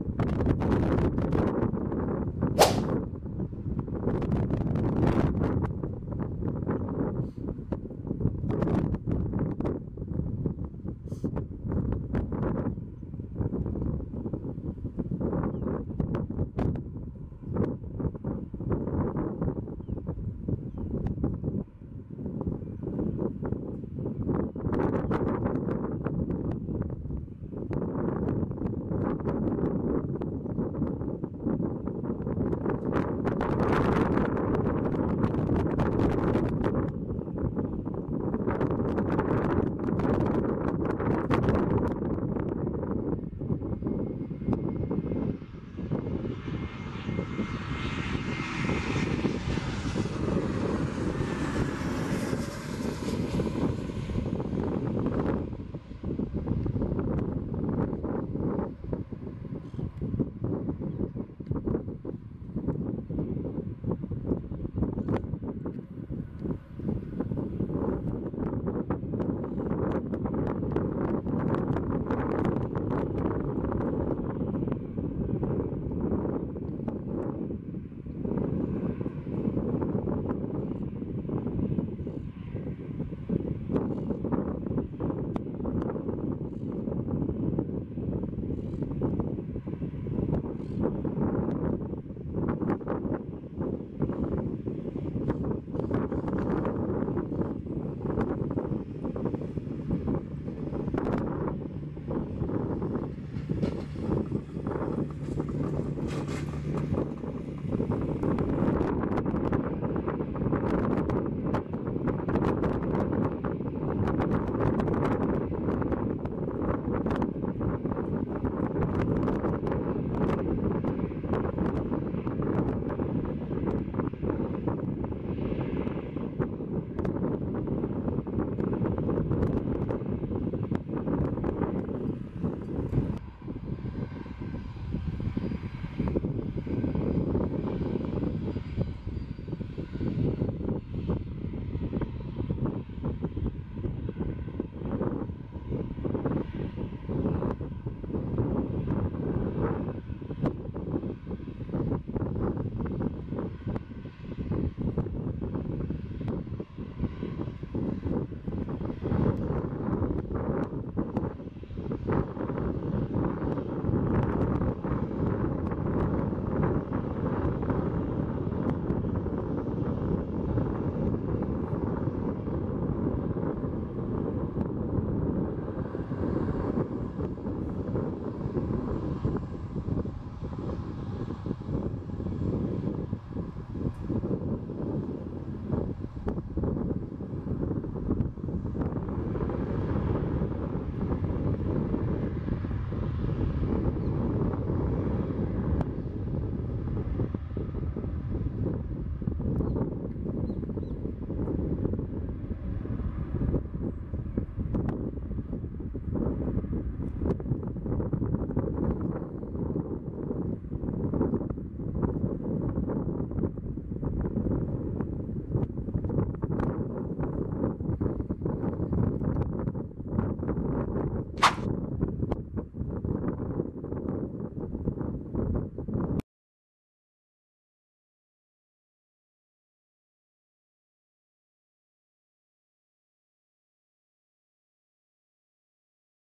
you